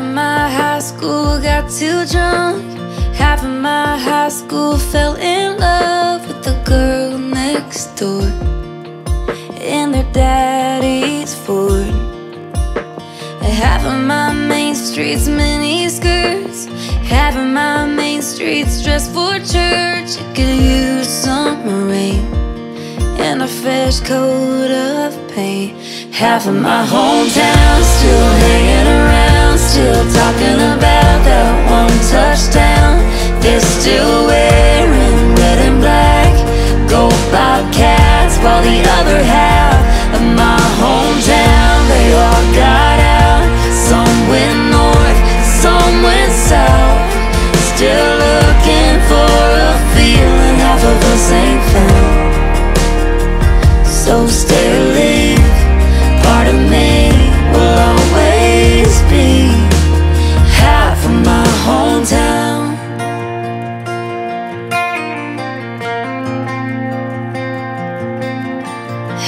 my high school got too drunk. Half of my high school fell in love with the girl next door in their daddy's Ford. Half of my main street's mini skirts. Half of my main street's dressed for church. It could use some rain and a fresh coat of paint. Half of my hometown still hanging around, ain't found. So stay or. Part of me will always be half of my hometown.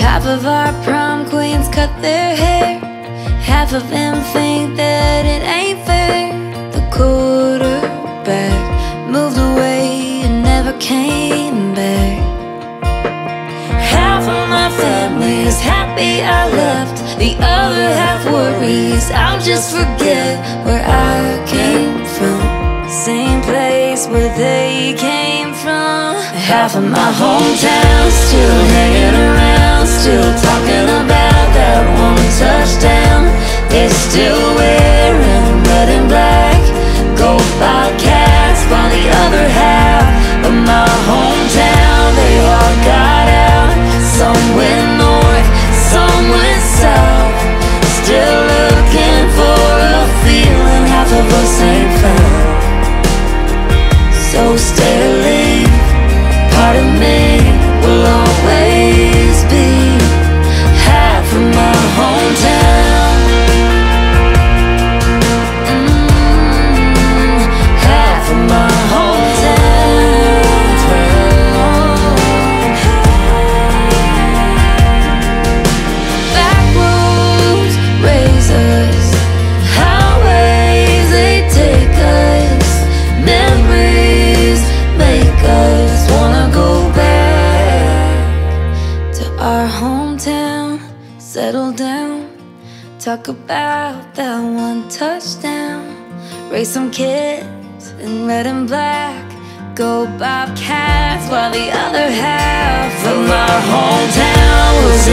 Half of our prom queens cut their hair. Half of them think that it ain't fair. The other half worries I'll just forget where I came from. Same place where they came from. Half of my hometown still hanging around, still talking about that one So stay settle down, talk about that one touchdown, raise some kids in red and black. Go Bobcats while the other half of my hometown was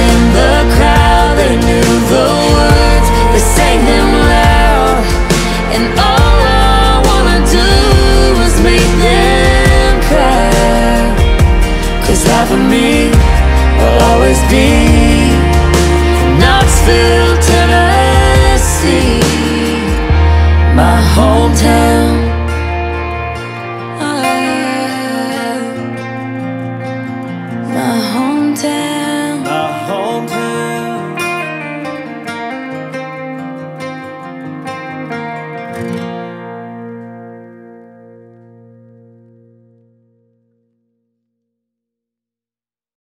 tell